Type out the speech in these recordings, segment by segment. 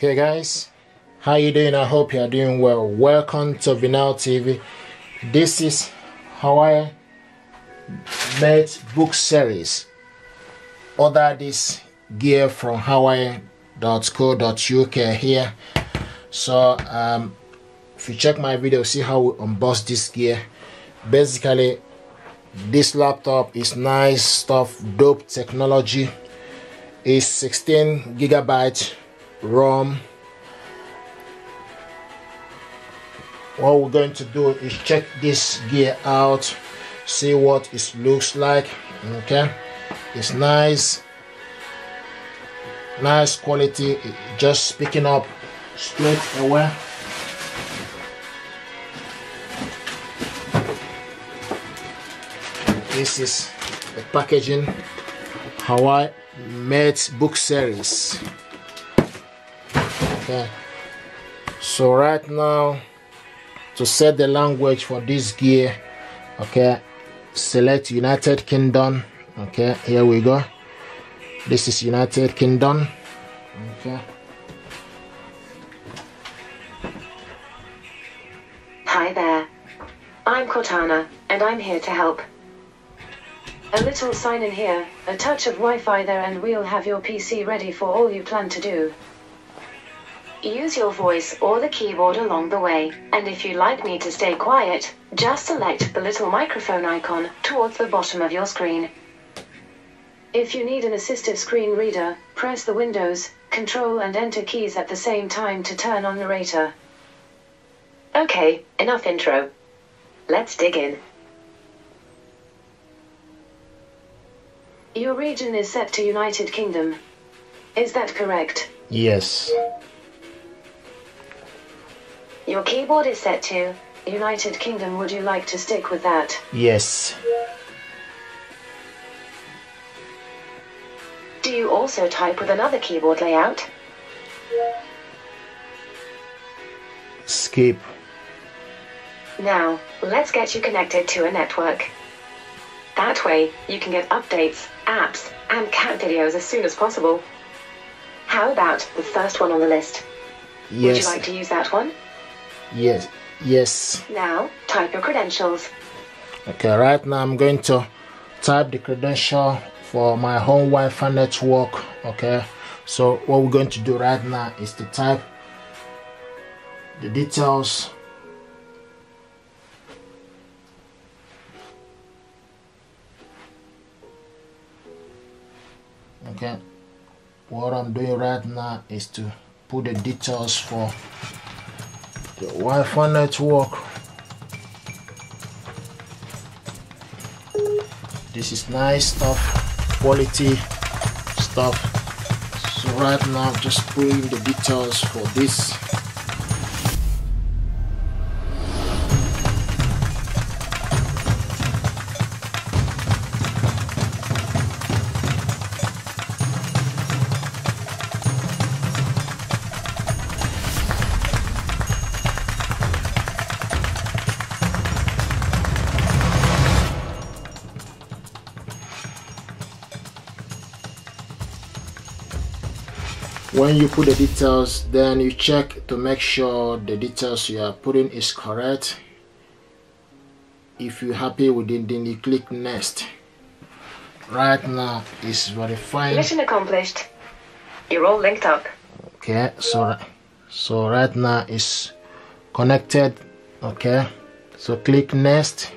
Hey guys, how you doing? I hope you are doing well. Welcome to Vinnel TV. This is how I made book series. Order this gear from huawei.co.uk here. So um, if you check my video, see how we unbox this gear. Basically, this laptop is nice stuff, dope technology. Is 16 gigabyte ROM. What we're going to do is check this gear out, see what it looks like. Okay, it's nice, nice quality. Just picking up straight away. This is the packaging Hawaii made book series okay so right now to set the language for this gear okay select united kingdom okay here we go this is united kingdom okay Hi there. I'm Cortana, and I'm here to help. A little sign in here, a touch of Wi-Fi there and we'll have your PC ready for all you plan to do. Use your voice or the keyboard along the way, and if you'd like me to stay quiet, just select the little microphone icon towards the bottom of your screen. If you need an assistive screen reader, press the Windows, Control and Enter keys at the same time to turn on narrator. Okay, enough intro. Let's dig in. Your region is set to United Kingdom. Is that correct? yes Your keyboard is set to United Kingdom. Would you like to stick with that? yes Do you also type with another keyboard layout? skip Now, let's get you connected to a network. That way, you can get updates, apps, and cat videos as soon as possible. How about the first one on the list? Yes. Would you like to use that one? Yes yes. Now, type your credentials. okay right now i'm going to type the credential for my home wi-fi network okay? So what we're going to do right now is to type the details. Okay? What i'm doing right now is to put the details for the wi-fi network. This is nice stuff quality stuff. So right now just putting the details for this when you put the details then you check to make sure the details you are putting is correct if you're happy with it then you click next right now it's verifying Mission accomplished. You're all linked up. okay so so right now it's connected okay so click next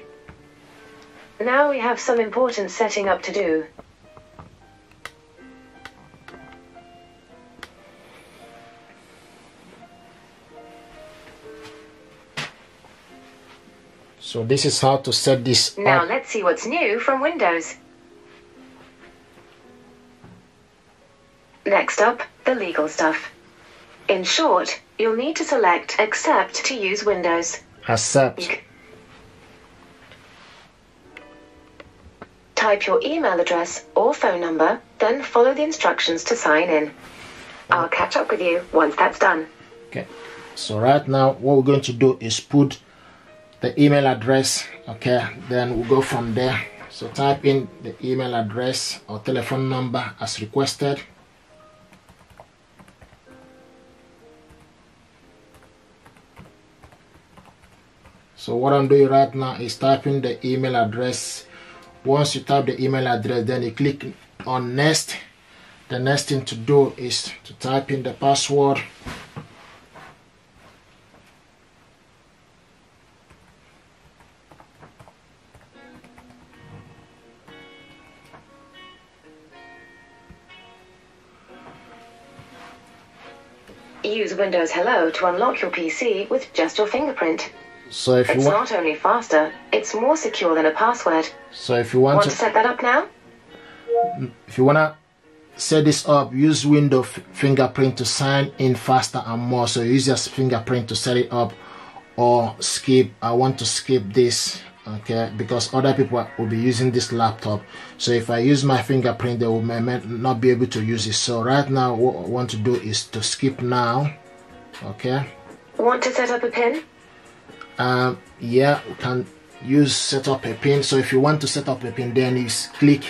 Now we have some important setting up to do. So this is how to set this Now up let's see what's new from Windows. Next up, the legal stuff. In short, you'll need to select Accept to use Windows. accept Type your email address or phone number, then follow the instructions to sign in. I'll catch up with you once that's done. okay so right now what we're going to do is put the email address okay? Then we'll go from there. So type in the email address or telephone number as requested. So what i'm doing right now is typing the email address. Once you type the email address then you click on next. The next thing to do is to type in the password. Use Windows Hello to unlock your PC with just your fingerprint. so if you It's want not only faster, it's more secure than a password. so if you want Want to to set that up now? if you wanna set this up use window f- fingerprint to sign in faster and more so use your fingerprint to set it up or skip i want to skip this okay because other people will be using this laptop. So if i use my fingerprint they will not be able to use it. So right now what i want to do is to skip now. Okay. Want to set up a pin? um yeah we can use set up a pin. So if you want to set up a pin then you click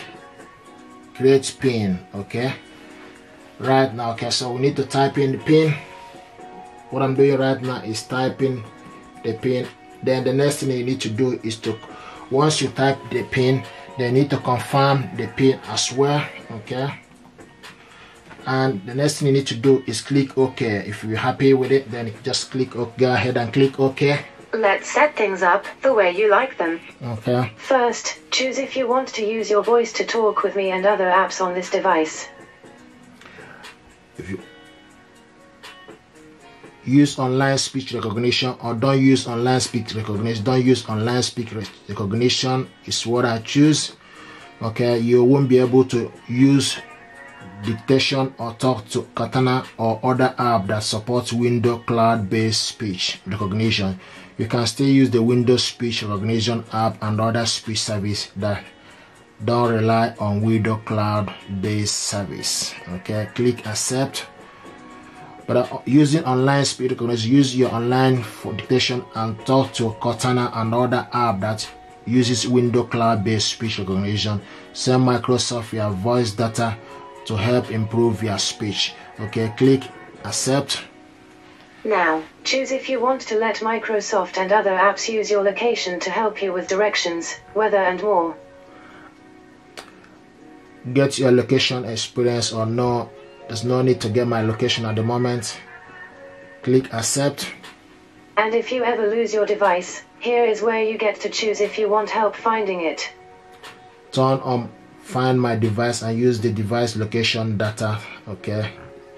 create pin. Okay. Right now okay so we need to type in the pin. What i'm doing right now is typing the pin then the next thing you need to do is to once you type the pin they need to confirm the pin as well okay and the next thing you need to do is click ok if you're happy with it then just click ok go ahead and click ok Let's set things up the way you like them. okay First, choose if you want to use your voice to talk with me and other apps on this device. if you use online speech recognition or don't use online speech recognition. Don't use online speech recognition is what i choose. Okay you won't be able to use dictation or talk to cortana or other app that supports window cloud based speech recognition. You can still use the windows speech recognition app and other speech service that don't rely on window cloud based service. Okay click accept but uh, using online speech recognition use your online for dictation and talk to cortana and other app that uses window cloud based speech recognition. Send microsoft your voice data to help improve your speech. Okay click accept. Now, choose if you want to let Microsoft and other apps use your location to help you with directions, weather, and more. get your location experience or no there's no need to get my location at the moment. Click accept. And if you ever lose your device, here is where you get to choose if you want help finding it. turn on find my device and use the device location data okay?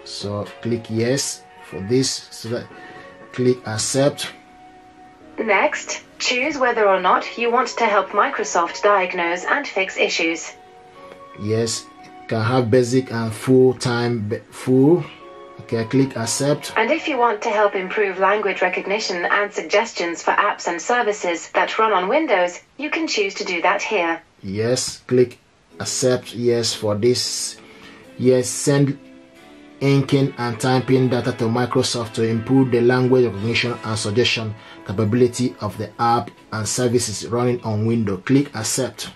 So click yes for this. So that click accept. Next, choose whether or not you want to help Microsoft diagnose and fix issues. yes can have basic and full time full okay click accept. And if you want to help improve language recognition and suggestions for apps and services that run on Windows, you can choose to do that here. yes click accept yes for this. Yes send inking and typing data to microsoft to improve the language recognition and suggestion capability of the app and services running on windows. Click accept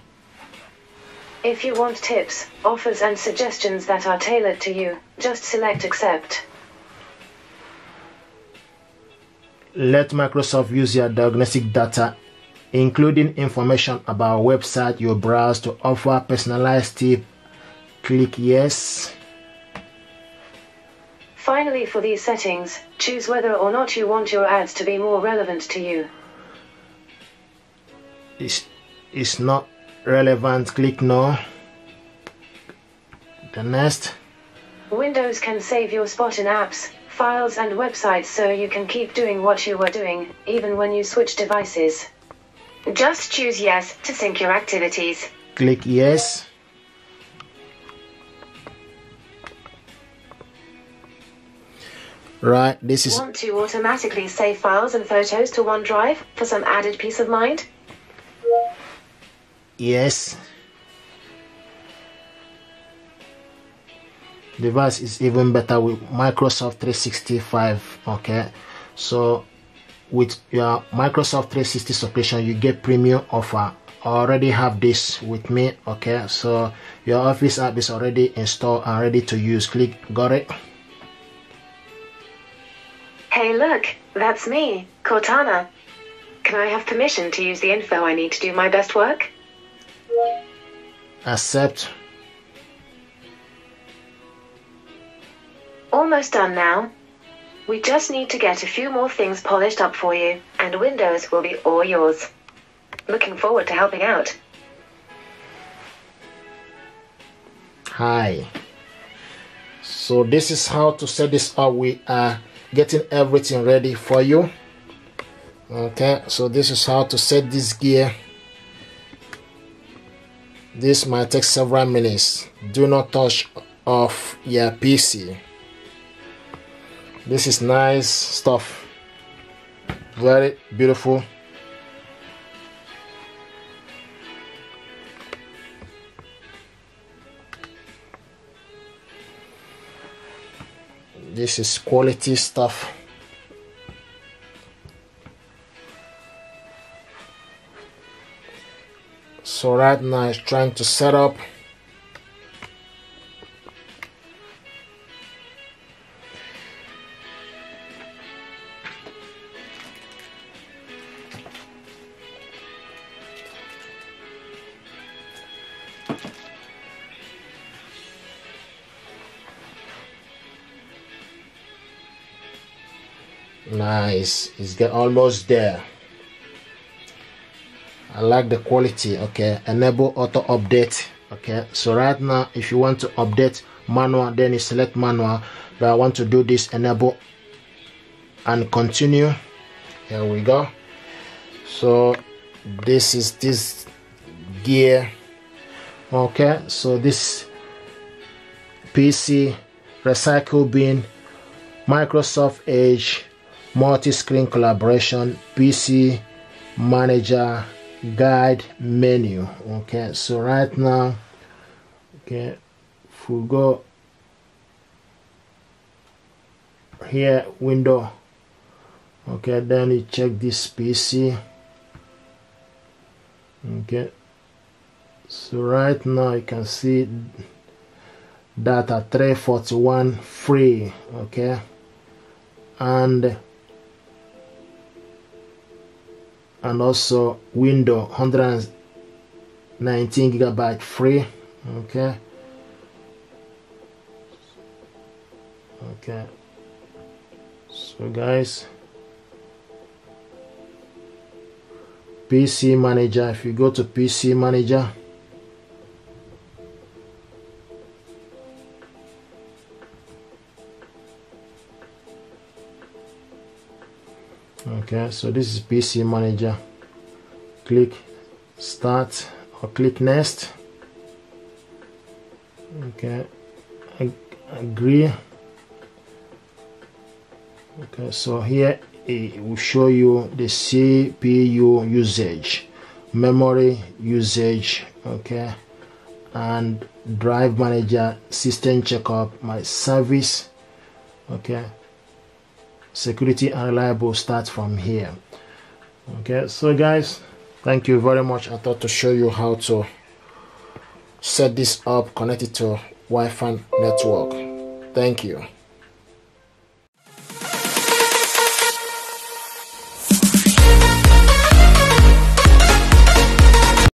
If you want tips, offers, and suggestions that are tailored to you, just select Accept. let microsoft use your diagnostic data including information about website you browse to offer personalized tip click yes Finally, for these settings, choose whether or not you want your ads to be more relevant to you. is is not relevant click no the next Windows can save your spot in apps, files, and websites so you can keep doing what you were doing, even when you switch devices. Just choose Yes to sync your activities. click yes right this is Want to automatically save files and photos to OneDrive for some added peace of mind? Yes. The device is even better with microsoft 365 okay? So with your microsoft 360 subscription you get premium offer. Already have this with me okay? So your office app is already installed and ready to use. Click got it? Hey look, that's me, Cortana. Can I have permission to use the info I need to do my best work? Accept Almost done now. We just need to get a few more things polished up for you, and Windows will be all yours. Looking forward to helping out. hi so this is how to set this up we are getting everything ready for you okay so this is how to set this gear this might take several minutes. Do not touch off your pc this is nice stuff. Very beautiful. This is quality stuff so right now it's trying to set up. Nice it's get almost there i like the quality okay? Enable auto update okay? So right now if you want to update manual then you select manual. But i want to do this enable and continue. Here we go. So this is this gear okay? So this pc recycle bin microsoft edge multi-screen collaboration pc manager guide menu okay? So right now okay if we go here window okay then you check this pc okay? So right now you can see data 341 free okay? And and also window 119 gigabyte free okay? Okay. So guys PC manager if you go to PC manager okay so this is PC manager. Click start or click next. Okay agree. Okay so here eh, it will show you the CPU usage memory usage okay and drive manager system checkup my service okay security and reliable start from here. Okay so guys thank you very much. I thought to show you how to set this up connect it to wi-fi network. Thank you